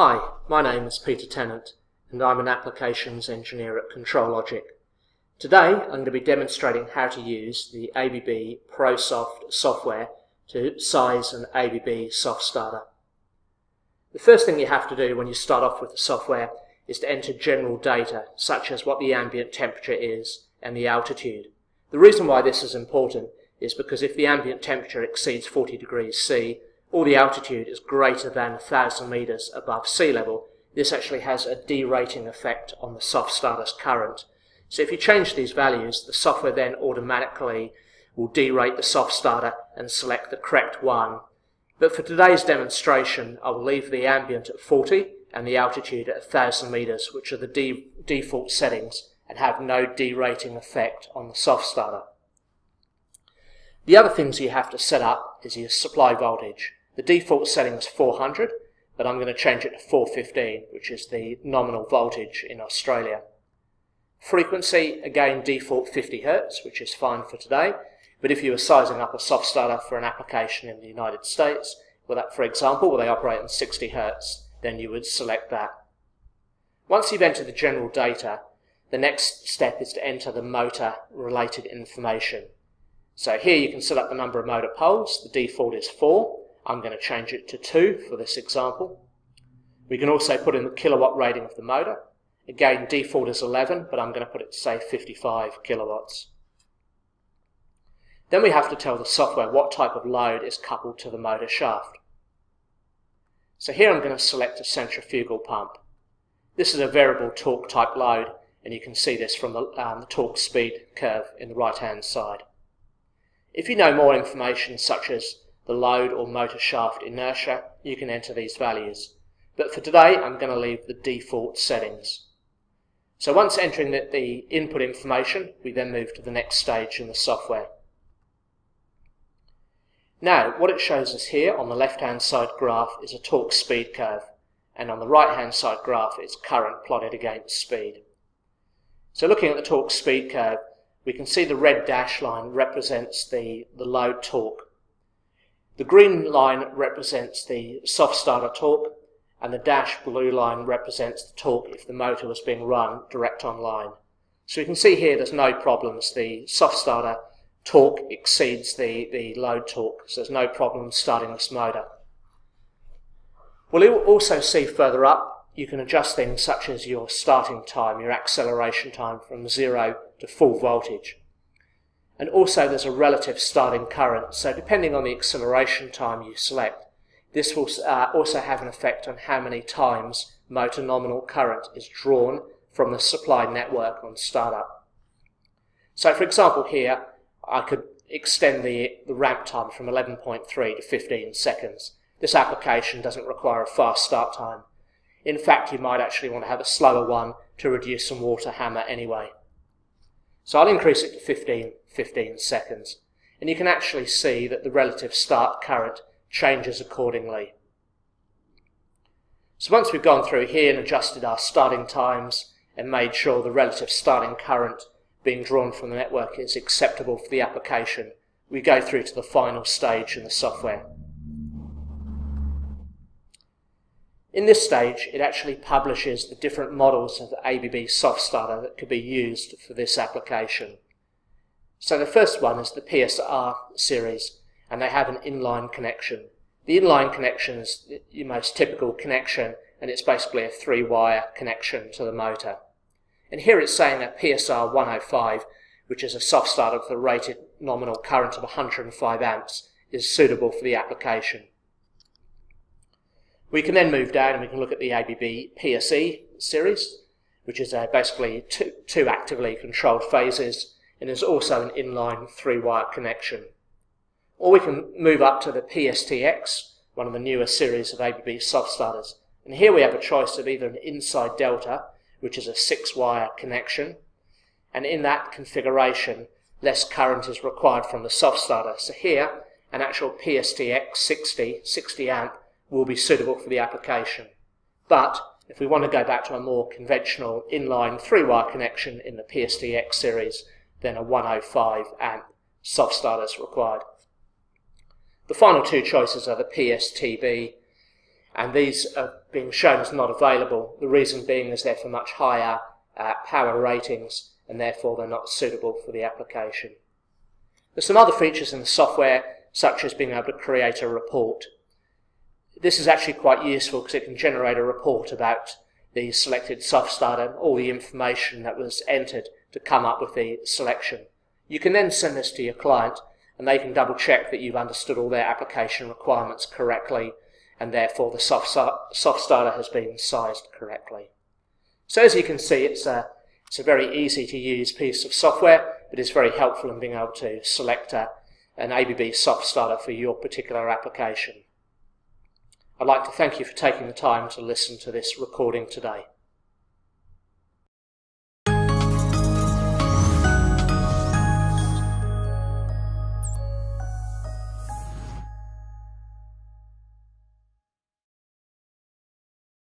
Hi, my name is Peter Tennant and I'm an applications engineer at ControlLogic. Today I'm going to be demonstrating how to use the ABB ProSoft software to size an ABB soft starter. The first thing you have to do when you start off with the software is to enter general data such as what the ambient temperature is and the altitude. The reason why this is important is because if the ambient temperature exceeds 40 degrees C or the altitude is greater than 1000 meters above sea level, this actually has a derating effect on the soft starter's current. So if you change these values, the software then automatically will derate the soft starter and select the correct one. But for today's demonstration, I will leave the ambient at 40 and the altitude at 1000 meters, which are the de default settings and have no derating effect on the soft starter. The other things you have to set up is your supply voltage. The default setting is 400, but I'm going to change it to 415, which is the nominal voltage in Australia. Frequency, again, default 50 Hz, which is fine for today, but if you were sizing up a soft starter for an application in the United States, well, that, for example, where they operate on 60 Hz, then you would select that. Once you've entered the general data, the next step is to enter the motor related information. So here you can set up the number of motor poles, the default is 4, I'm going to change it to 2 for this example. We can also put in the kilowatt rating of the motor. Again, default is 11, but I'm going to put it to say 55 kilowatts. Then we have to tell the software what type of load is coupled to the motor shaft. So here I'm going to select a centrifugal pump. This is a variable torque type load, and you can see this from the, um, the torque speed curve in the right hand side. If you know more information such as the load or motor shaft inertia, you can enter these values. But for today, I'm going to leave the default settings. So once entering the, the input information, we then move to the next stage in the software. Now, what it shows us here on the left-hand side graph is a torque speed curve, and on the right-hand side graph it's current plotted against speed. So looking at the torque speed curve, we can see the red dash line represents the, the load torque the green line represents the soft starter torque and the dash blue line represents the torque if the motor was being run direct online. So you can see here there's no problems. The soft starter torque exceeds the, the load torque, so there's no problem starting this motor. We'll also see further up, you can adjust things such as your starting time, your acceleration time from zero to full voltage. And also there's a relative starting current. So depending on the acceleration time you select, this will uh, also have an effect on how many times motor nominal current is drawn from the supply network on startup. So for example here, I could extend the, the ramp time from 11.3 to 15 seconds. This application doesn't require a fast start time. In fact, you might actually want to have a slower one to reduce some water hammer anyway. So I'll increase it to 15, 15 seconds. And you can actually see that the relative start current changes accordingly. So once we've gone through here and adjusted our starting times and made sure the relative starting current being drawn from the network is acceptable for the application, we go through to the final stage in the software. In this stage, it actually publishes the different models of the ABB soft starter that could be used for this application. So the first one is the PSR series, and they have an inline connection. The inline connection is the most typical connection, and it's basically a three-wire connection to the motor. And here it's saying that PSR 105, which is a soft starter with a rated nominal current of 105 amps, is suitable for the application. We can then move down and we can look at the ABB PSE series, which is uh, basically two, two actively controlled phases, and there's also an inline three-wire connection. Or we can move up to the PSTX, one of the newer series of ABB soft starters. And here we have a choice of either an inside delta, which is a six-wire connection, and in that configuration, less current is required from the soft starter. So here, an actual PSTX 60, 60 amp, will be suitable for the application. But if we want to go back to a more conventional inline three-wire connection in the PSTX series, then a 105 amp soft starter is required. The final two choices are the PSTB, and these are being shown as not available. The reason being is they're for much higher uh, power ratings and therefore they're not suitable for the application. There's some other features in the software such as being able to create a report. This is actually quite useful because it can generate a report about the selected soft starter, and all the information that was entered to come up with the selection. You can then send this to your client and they can double check that you've understood all their application requirements correctly and therefore the soft, soft starter has been sized correctly. So as you can see, it's a, it's a very easy to use piece of software, but it's very helpful in being able to select a, an ABB soft starter for your particular application. I'd like to thank you for taking the time to listen to this recording today.